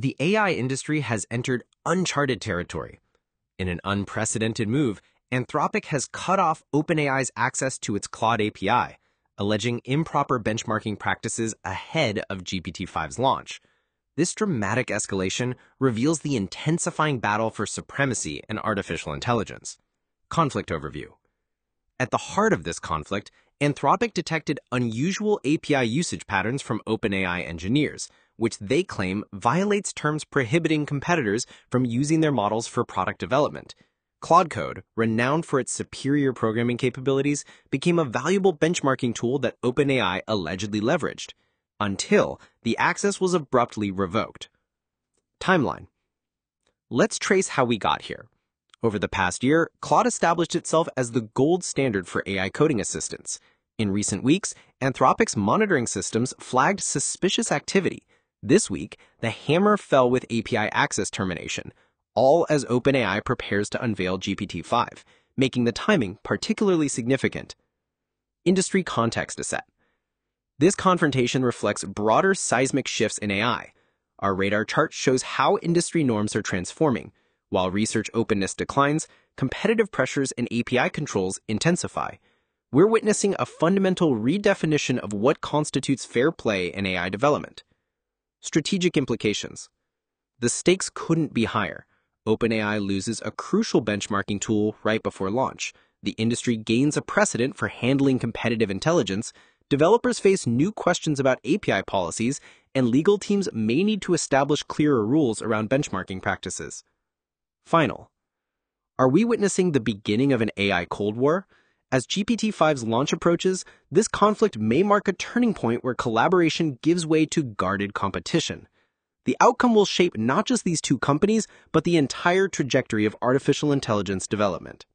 the AI industry has entered uncharted territory. In an unprecedented move, Anthropic has cut off OpenAI's access to its Claude API, alleging improper benchmarking practices ahead of GPT-5's launch. This dramatic escalation reveals the intensifying battle for supremacy in artificial intelligence. Conflict overview. At the heart of this conflict, Anthropic detected unusual API usage patterns from OpenAI engineers, which they claim violates terms prohibiting competitors from using their models for product development. Claude Code, renowned for its superior programming capabilities, became a valuable benchmarking tool that OpenAI allegedly leveraged, until the access was abruptly revoked. Timeline. Let's trace how we got here. Over the past year, Claude established itself as the gold standard for AI coding assistance. In recent weeks, Anthropic's monitoring systems flagged suspicious activity. This week, the hammer fell with API access termination, all as OpenAI prepares to unveil GPT-5, making the timing particularly significant. Industry context to set. This confrontation reflects broader seismic shifts in AI. Our radar chart shows how industry norms are transforming, while research openness declines, competitive pressures and API controls intensify. We're witnessing a fundamental redefinition of what constitutes fair play in AI development. Strategic implications. The stakes couldn't be higher. OpenAI loses a crucial benchmarking tool right before launch. The industry gains a precedent for handling competitive intelligence. Developers face new questions about API policies, and legal teams may need to establish clearer rules around benchmarking practices. Final. Are we witnessing the beginning of an AI Cold War? As GPT-5's launch approaches, this conflict may mark a turning point where collaboration gives way to guarded competition. The outcome will shape not just these two companies, but the entire trajectory of artificial intelligence development.